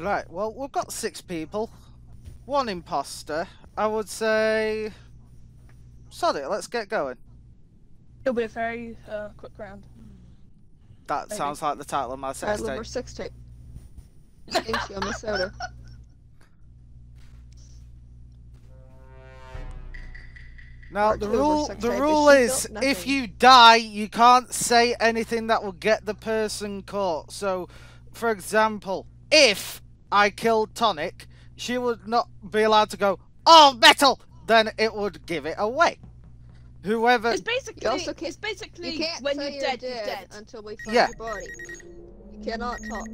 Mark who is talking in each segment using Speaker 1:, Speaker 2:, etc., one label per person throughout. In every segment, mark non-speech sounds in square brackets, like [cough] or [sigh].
Speaker 1: Right, well, we've got six people. One imposter. I would say... Sod it, let's get going.
Speaker 2: It'll be a very uh, quick round.
Speaker 1: That
Speaker 2: Maybe.
Speaker 1: sounds like the title of my
Speaker 3: Alright,
Speaker 1: sex
Speaker 3: number
Speaker 1: tape.
Speaker 3: six tape. Thank you, I'm soda.
Speaker 1: Now, the
Speaker 3: two of our
Speaker 1: rule, the
Speaker 3: tape is
Speaker 1: rule is, if you die, you can't say anything that will get the person caught. So, for example, if I killed Tonic, she would not be allowed to go, oh, metal! Then it would give it away. Whoever...
Speaker 2: It's basically,
Speaker 3: also
Speaker 2: it's basically
Speaker 3: You can't
Speaker 2: when you're
Speaker 3: you're
Speaker 2: dead, you're dead.
Speaker 3: until we find
Speaker 1: Yeah.
Speaker 3: your body. You cannot talk.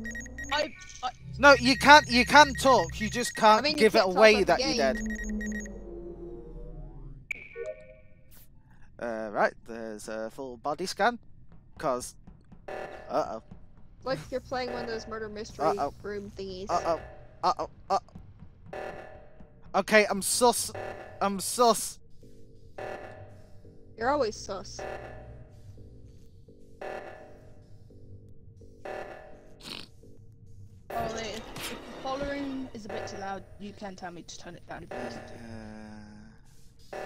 Speaker 2: I, I,
Speaker 1: No, you can't. You can talk. You just can't
Speaker 3: I mean,
Speaker 1: give
Speaker 3: can't
Speaker 1: it away that you're
Speaker 3: game.
Speaker 1: dead. Uh, right, there's a full body scan. Cause, uh oh,
Speaker 3: Like you're playing one of those murder mystery
Speaker 1: Uh-oh.
Speaker 3: room thingies.
Speaker 1: uh oh, uh oh, Uh -oh. Okay, I'm sus. I'm sus.
Speaker 3: You're always sus.
Speaker 2: oh, if, if the following is a bit too loud, you can tell me to turn it down if you want to.
Speaker 1: Uh,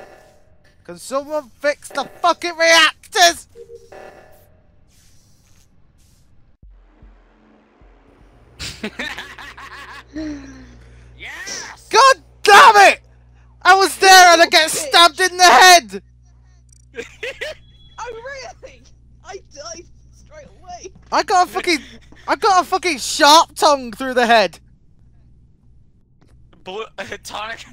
Speaker 1: can someone fix the fucking reactors?
Speaker 4: Yes! [laughs]
Speaker 1: God damn it! I was there and I get stabbed in the head. [laughs]
Speaker 2: Oh really? I died straight away.
Speaker 1: I got a fucking, I got a fucking sharp tongue through the head.
Speaker 4: Blue, [laughs] tonic,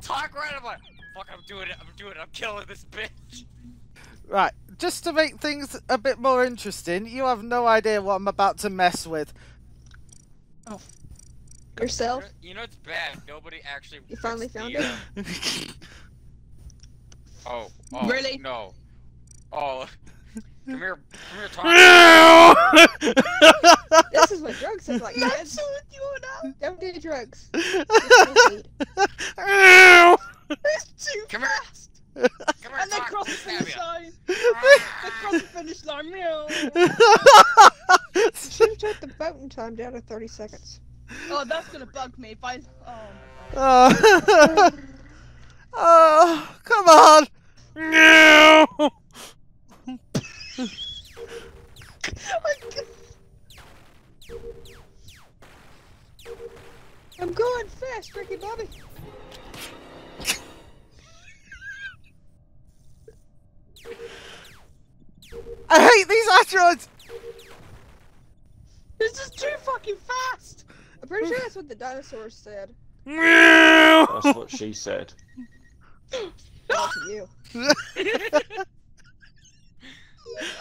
Speaker 4: tonic right. I'm like, fuck, I'm doing it. I'm doing it. I'm killing this bitch.
Speaker 1: Right, just to make things a bit more interesting, you have no idea what I'm about to mess with.
Speaker 3: Yourself?
Speaker 4: You know, it's bad. Nobody actually.
Speaker 3: You finally found
Speaker 4: the,
Speaker 3: it?
Speaker 4: uh, [laughs] Oh, oh,
Speaker 2: Really?
Speaker 4: No. Oh, come here, come here, tonic. [laughs]
Speaker 3: This is what drugs are like,
Speaker 2: That's
Speaker 3: kids.
Speaker 2: what you now.
Speaker 3: Don't do drugs. [laughs]
Speaker 2: It's too
Speaker 4: Come here. Come here,
Speaker 2: And they cross the
Speaker 4: stab
Speaker 2: finish
Speaker 4: ya.
Speaker 2: line. They cross the finish line. Meow.
Speaker 3: Should have took the voting time down to 30 seconds.
Speaker 2: Oh, that's gonna bug me if I. Oh my god.
Speaker 1: oh. [laughs] oh, come on.
Speaker 3: Dinosaurs said.
Speaker 5: That's what she said.
Speaker 3: Not to you.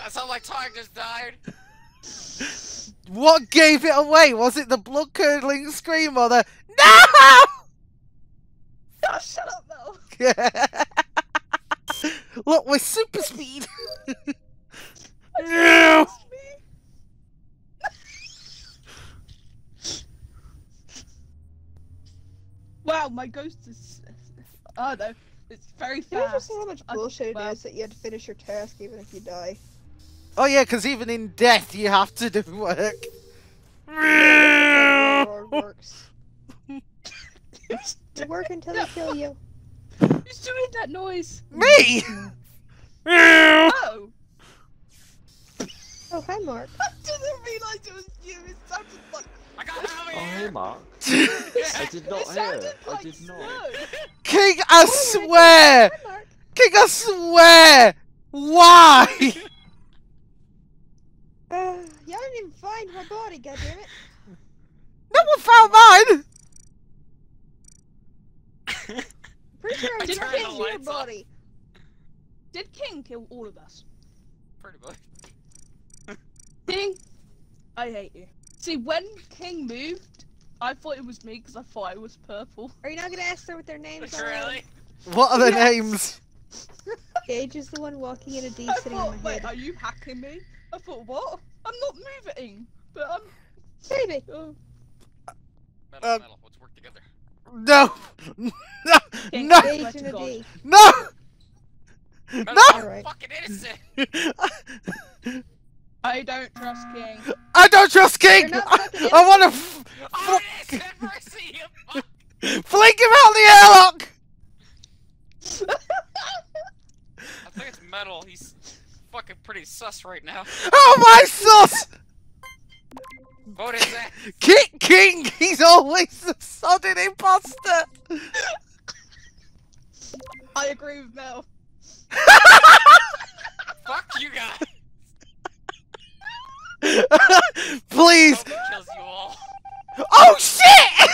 Speaker 4: I sound like tonic just died.
Speaker 1: What gave it away? Was it the blood curdling scream or the no?
Speaker 2: Oh, shut up, Mel. [laughs]
Speaker 1: Look, we're super speed. [laughs] no.
Speaker 2: Wow, my ghost is. Oh no, it's very
Speaker 3: Did you just
Speaker 2: fast.
Speaker 3: see how much
Speaker 2: I-
Speaker 3: bullshit it is
Speaker 2: well-
Speaker 3: that you had to finish your task even if you die?
Speaker 1: Oh yeah, because even in death you have to do work.
Speaker 3: Railroad [laughs] works. You work until they kill you. [laughs]
Speaker 2: Who's doing that noise?
Speaker 1: Me. [laughs]
Speaker 2: Oh,
Speaker 3: Oh, hi, Mark.
Speaker 2: I didn't realise it was
Speaker 4: out of
Speaker 5: Oh, hey,
Speaker 4: here.
Speaker 5: Mark. I did not
Speaker 2: it
Speaker 5: hear.
Speaker 2: sounded
Speaker 5: I
Speaker 2: like
Speaker 5: did not.
Speaker 1: King, I swear.
Speaker 3: Hi,
Speaker 1: King, I swear. Why? [laughs]
Speaker 3: Uh, y'all didn't even find my body, goddammit.
Speaker 1: No one found mine.
Speaker 3: Pretty sure [laughs] I
Speaker 2: Did
Speaker 3: didn't
Speaker 4: turn
Speaker 3: your body.
Speaker 2: Did King kill all of us?
Speaker 4: Pretty much.
Speaker 2: King, I hate you. See, when King moved, I thought it was me because I thought it was purple.
Speaker 3: Are you not gonna ask them what their names are?
Speaker 4: Really?
Speaker 1: What are their
Speaker 2: Yes.
Speaker 1: names? [laughs]
Speaker 3: Gage is the one walking in a D
Speaker 2: I
Speaker 3: sitting on
Speaker 2: thought,
Speaker 3: my
Speaker 2: wait,
Speaker 3: head.
Speaker 2: are you hacking me? I thought, what? I'm not moving, but I'm.
Speaker 3: Baby!
Speaker 2: Oh.
Speaker 4: Metal,
Speaker 1: Uh,
Speaker 4: metal. Let's work together.
Speaker 1: No. [laughs] No.
Speaker 2: King,
Speaker 1: No.
Speaker 3: Gage in a
Speaker 2: God.
Speaker 3: D.
Speaker 1: No.
Speaker 4: Metal,
Speaker 1: No!
Speaker 4: I'm fucking innocent. [laughs]
Speaker 2: I don't trust King.
Speaker 1: I don't trust King.
Speaker 3: You're not
Speaker 1: I,
Speaker 3: fucking
Speaker 1: I want to. F-
Speaker 4: I'm
Speaker 1: fuck. [laughs]
Speaker 4: innocent.
Speaker 1: Sherlock!
Speaker 4: I think it's metal. He's fucking pretty sus right now.
Speaker 1: Oh my sus!
Speaker 4: Vote his ass.
Speaker 1: Kit King! He's always the sodding imposter!
Speaker 2: I agree with Mel. [laughs]
Speaker 4: Fuck you guys. [laughs]
Speaker 1: Please!
Speaker 4: Kills you all.
Speaker 1: Oh shit!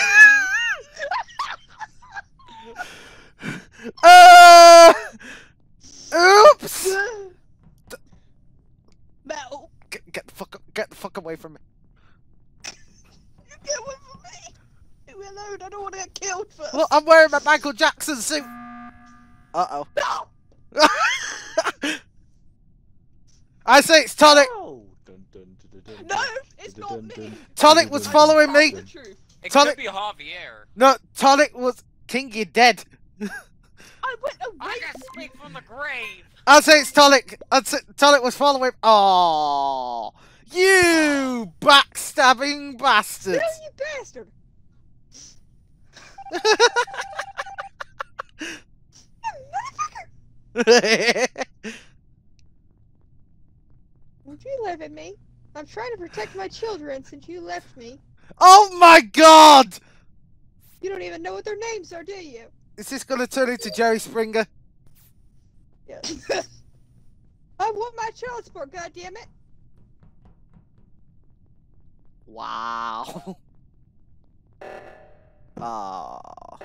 Speaker 1: [laughs] uh, oops!
Speaker 2: Mel,
Speaker 1: Get, get the fuck get the fuck away from me.
Speaker 2: you get away from me. Leave me alone. I don't want to get killed first.
Speaker 1: Look, I'm wearing my Michael Jackson suit. Uh oh.
Speaker 2: No. [laughs]
Speaker 1: I say it's Tonic.
Speaker 5: Oh, dun, dun, dun, dun, dun,
Speaker 2: No,
Speaker 5: dun,
Speaker 2: it's not me.
Speaker 1: Tonic was
Speaker 5: Dun, dun,
Speaker 1: following me.
Speaker 2: That's the truth.
Speaker 4: It
Speaker 1: Tonic-
Speaker 4: could be Javier.
Speaker 1: No, Tonic was King. You're dead. [laughs]
Speaker 2: I went away.
Speaker 4: I got speak from the grave.
Speaker 1: I'd say it's Tonic. I'd say Tonic was following. Oh, you backstabbing
Speaker 3: No,
Speaker 1: bastard!
Speaker 3: you bastard! [laughs] You motherfucker! Don't you laugh at me? I'm trying to protect my children since you left me.
Speaker 1: oh my God!
Speaker 3: You don't even know what their names are, do you?
Speaker 1: Is this gonna turn into Jerry Springer?
Speaker 3: Yes. [laughs] I want my child support, goddammit!
Speaker 1: Wow. [laughs] Ah.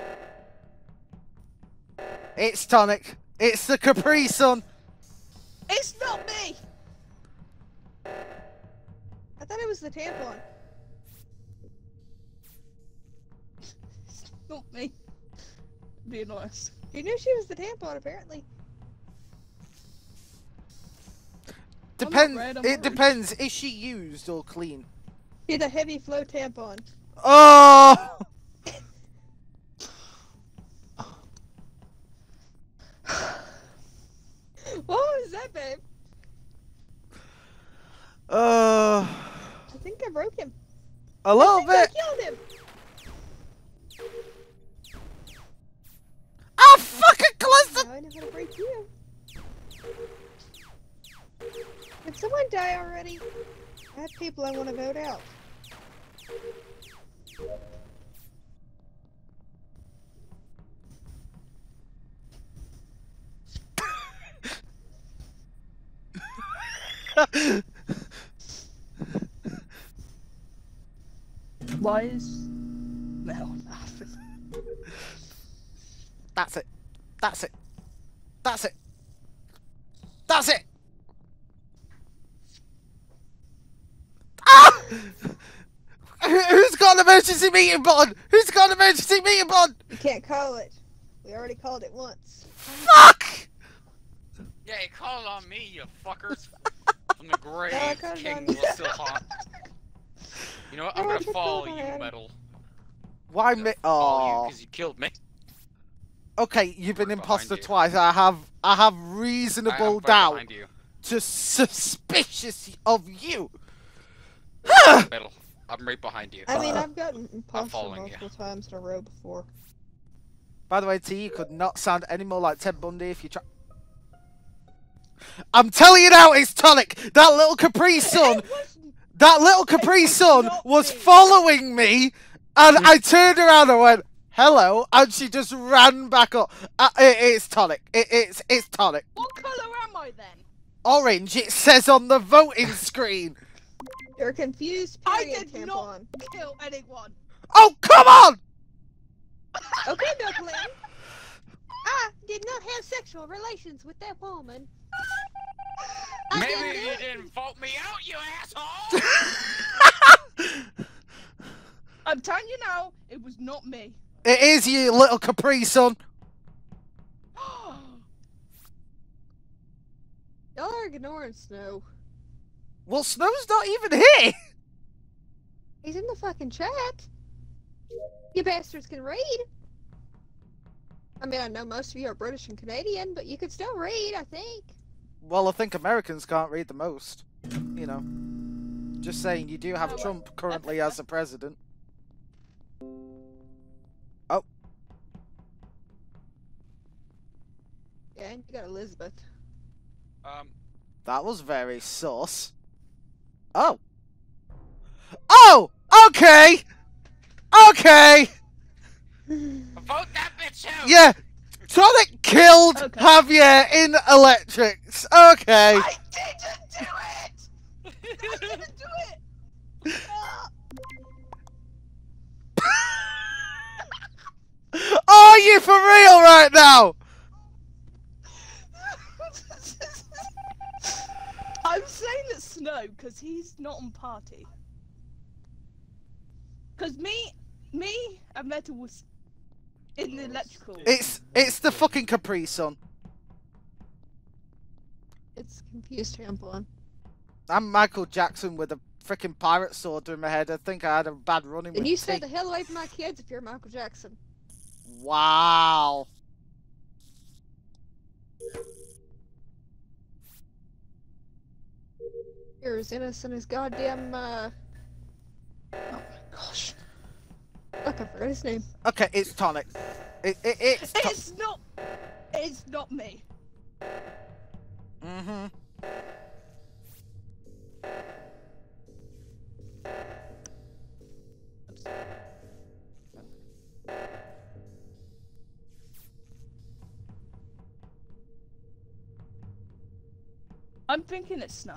Speaker 1: It's Tonic. It's the Capri Sun.
Speaker 3: The tampon. [laughs]
Speaker 2: It's not me. Being honest.
Speaker 3: You knew she was the tampon, apparently.
Speaker 1: Depends.
Speaker 2: red,
Speaker 1: It
Speaker 2: orange.
Speaker 1: depends. Is she used or clean?
Speaker 3: She's a heavy flow tampon.
Speaker 1: Oh. [laughs]
Speaker 3: What was that, babe?
Speaker 1: Uh.
Speaker 3: I think I broke him.
Speaker 1: A little
Speaker 3: I
Speaker 1: bit.
Speaker 3: I killed him.
Speaker 1: Oh fucking close.
Speaker 3: I know how to break you. Did someone die already? I have people I want to vote out. [laughs]
Speaker 2: Why is Mel laughing?
Speaker 1: That's it. That's it. That's it. That's it. Ah! Who- Who's got an emergency meeting button? Who's got an emergency meeting button?
Speaker 3: You can't call it. We already called it once.
Speaker 1: Fuck!
Speaker 4: Yeah, he called on me, you fuckers. [laughs] From the grave,
Speaker 3: I called
Speaker 4: King
Speaker 3: on
Speaker 4: will
Speaker 3: you.
Speaker 4: still haunt. You know what? I'm gonna
Speaker 3: just
Speaker 4: follow you. Metal.
Speaker 1: Why
Speaker 4: I'm
Speaker 1: me?
Speaker 4: gonna follow you
Speaker 1: Oh.
Speaker 4: because you killed me.
Speaker 1: Okay, you've been
Speaker 4: Right
Speaker 1: imposter
Speaker 4: you.
Speaker 1: twice. I have, I have
Speaker 4: I- I'm
Speaker 1: reasonable
Speaker 4: right
Speaker 1: doubt
Speaker 4: behind
Speaker 1: to suspicious of you.
Speaker 4: Metal. [sighs] I'm right behind you.
Speaker 3: I mean, uh. I've gotten imposter
Speaker 4: following you.
Speaker 3: multiple times in a row before.
Speaker 1: By the way, T, you could not sound any more like Ted Bundy if you try. I'm telling you now, it's Tonic. That little Capri Sun, [laughs]
Speaker 3: It wasn't-
Speaker 1: that little Capri
Speaker 2: was
Speaker 1: Sun was
Speaker 2: me.
Speaker 1: following me, and I turned around and went, "Hello," and she just ran back up. Uh, it, it's Tonic. It, it's it's Tonic.
Speaker 2: What colour am I then?
Speaker 1: Orange. It says on the voting screen.
Speaker 3: You're confused.
Speaker 2: I did
Speaker 3: tampon.
Speaker 2: not kill anyone.
Speaker 1: Oh come on!
Speaker 3: Okay, Milkling. I did not have sexual relations with that woman. I
Speaker 4: Maybe
Speaker 3: didn't
Speaker 4: you didn't vote me out, you asshole!
Speaker 2: I'm telling you now, it was not me.
Speaker 1: It is you, little Capri Sun. [gasps]
Speaker 3: Y'all are ignoring Snow.
Speaker 1: Well, Snow's not even here.
Speaker 3: He's in the fucking chat. You bastards can read. I mean, I know most of you are British and Canadian, but you could still read, I think.
Speaker 1: Well, I think Americans can't read the most. You know. Just saying, you do have
Speaker 2: Oh,
Speaker 1: Trump currently as the president.
Speaker 3: Yeah, and you got Elizabeth.
Speaker 4: Um,
Speaker 1: That was very sus. Oh. Oh! Okay! Okay!
Speaker 4: vote that bitch out!
Speaker 1: Yeah! Sonic killed
Speaker 2: Okay.
Speaker 1: Javier in electrics. Okay.
Speaker 2: I didn't do it! I didn't do it! [laughs]
Speaker 1: Are you for real right now?
Speaker 2: I'm saying it's Snow because he's not on party. Because me, me and Metal was in the electrical.
Speaker 1: It's it's the fucking Capri Sun.
Speaker 3: It's confused tampon.
Speaker 1: I'm Michael Jackson with a freaking pirate sword through my head. I think I had a bad running
Speaker 3: Then
Speaker 1: with
Speaker 3: you stay the hell away from my kids if you're Michael Jackson.
Speaker 1: Wow.
Speaker 3: You're as innocent as goddamn, uh... Oh my gosh. Fuck, I forgot his name.
Speaker 1: Okay, it's tonic. It, it, it's to-
Speaker 2: It's not. It's not me.
Speaker 1: mm-hmm.
Speaker 2: I'm thinking it's Snow.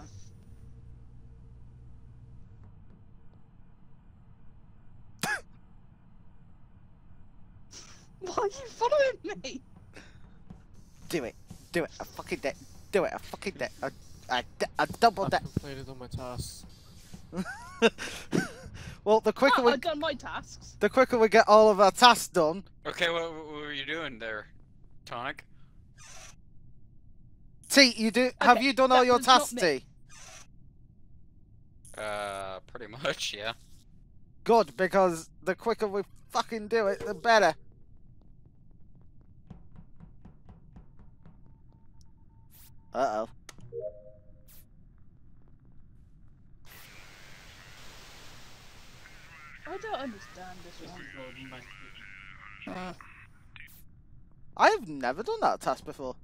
Speaker 2: Why are you following me?
Speaker 1: Do it. Do it. I fucking did. Do it. I fucking did. I, I, I double
Speaker 5: I've completed all my tasks. [laughs]
Speaker 1: well, the quicker
Speaker 2: Ah,
Speaker 1: we
Speaker 2: I've done my tasks.
Speaker 1: the quicker we get all of our tasks done.
Speaker 4: Okay, what, what were you doing there, Tonic?
Speaker 1: T, you do. Have you done all your tasks. T?
Speaker 4: Uh, pretty much, yeah.
Speaker 1: Good, because the quicker we fucking do it, the better. Uh oh.
Speaker 2: I don't understand this one. Uh,
Speaker 1: I have never done that task before.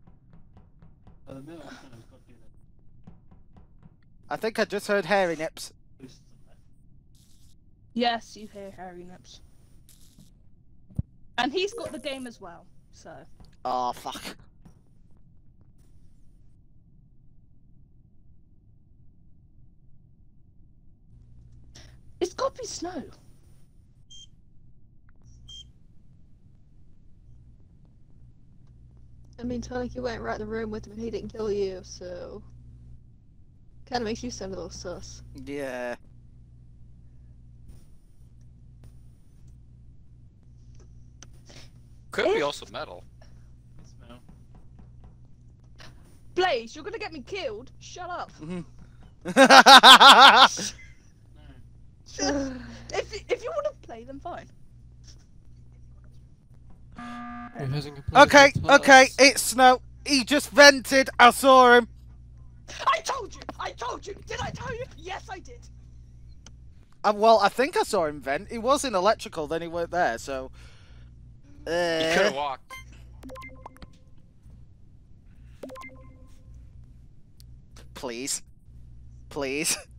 Speaker 1: I think I just heard hairy nips.
Speaker 2: yes, you hear Harry Nips. And he's got the game as well, so.
Speaker 1: Oh fuck.
Speaker 2: It's got to be Snow.
Speaker 3: I mean, Tonic, you went right in the room with him and he didn't kill you, so... Kinda makes you sound a little sus.
Speaker 1: Yeah.
Speaker 4: Could be
Speaker 2: eh?
Speaker 4: also metal.
Speaker 2: Blaze, you're gonna get me killed. Shut up. [laughs] If [sighs] if you want to play, then fine.
Speaker 5: Who hasn't completed
Speaker 1: okay, okay, it's Snow. He just vented. I saw him.
Speaker 2: I told you. I told you. Did I tell you? Yes, I did.
Speaker 1: Uh, well, I think I saw him vent. He was in electrical, then he weren't there, so.
Speaker 4: He could have
Speaker 1: Uh,
Speaker 4: walked.
Speaker 1: please. Please. [laughs]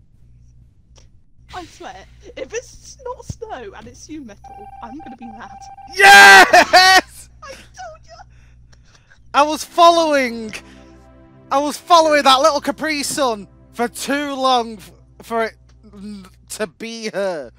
Speaker 2: I swear, if it's not snow and it's you metal, I'm gonna be mad.
Speaker 1: Yes!
Speaker 2: I told you.
Speaker 1: I was following. I was following that little Capri Sun for too long for it to be her.